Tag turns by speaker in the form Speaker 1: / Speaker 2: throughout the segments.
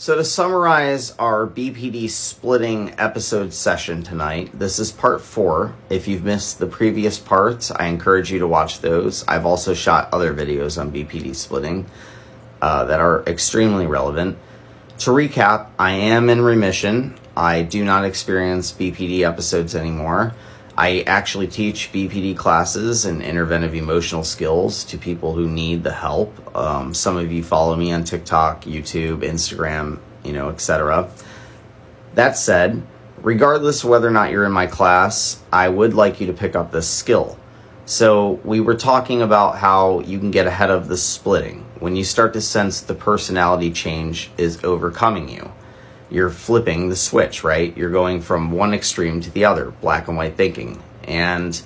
Speaker 1: So, to summarize our BPD splitting episode session tonight, this is part four. If you've missed the previous parts, I encourage you to watch those. I've also shot other videos on BPD splitting uh, that are extremely relevant. To recap, I am in remission. I do not experience BPD episodes anymore. I actually teach BPD classes and interventive emotional skills to people who need the help. Um, some of you follow me on TikTok, YouTube, Instagram, you know, etc. That said, regardless whether or not you're in my class, I would like you to pick up this skill. So, we were talking about how you can get ahead of the splitting when you start to sense the personality change is overcoming you you're flipping the switch, right? You're going from one extreme to the other, black and white thinking. And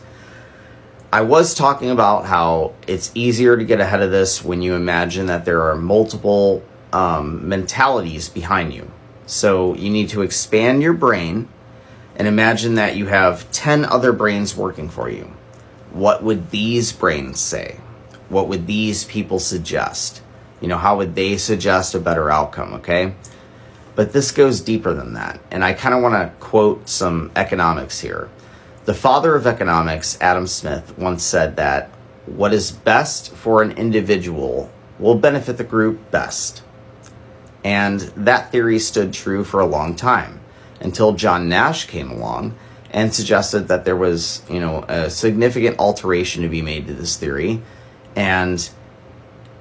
Speaker 1: I was talking about how it's easier to get ahead of this when you imagine that there are multiple um, mentalities behind you. So you need to expand your brain and imagine that you have 10 other brains working for you. What would these brains say? What would these people suggest? You know, how would they suggest a better outcome, okay? But this goes deeper than that. And I kind of want to quote some economics here. The father of economics, Adam Smith, once said that what is best for an individual will benefit the group best. And that theory stood true for a long time until John Nash came along and suggested that there was, you know, a significant alteration to be made to this theory. And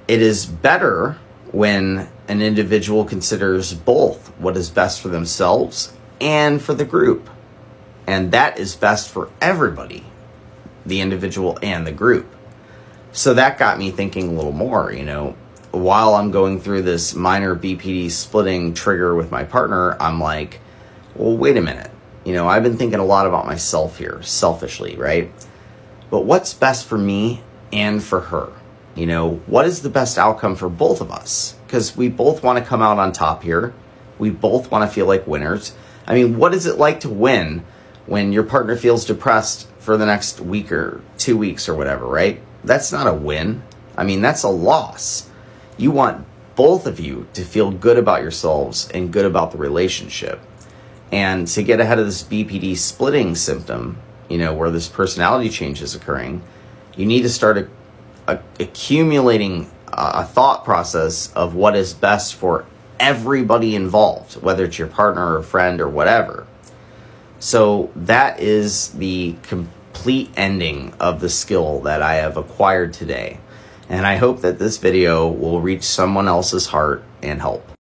Speaker 1: it is better when an individual considers both what is best for themselves and for the group. And that is best for everybody, the individual and the group. So that got me thinking a little more, you know, while I'm going through this minor BPD splitting trigger with my partner, I'm like, well, wait a minute. You know, I've been thinking a lot about myself here, selfishly, right? But what's best for me and for her? You know, what is the best outcome for both of us? Because we both want to come out on top here. We both want to feel like winners. I mean, what is it like to win when your partner feels depressed for the next week or two weeks or whatever, right? That's not a win. I mean, that's a loss. You want both of you to feel good about yourselves and good about the relationship. And to get ahead of this BPD splitting symptom, you know, where this personality change is occurring, you need to start accumulating a thought process of what is best for everybody involved, whether it's your partner or friend or whatever. So that is the complete ending of the skill that I have acquired today. And I hope that this video will reach someone else's heart and help.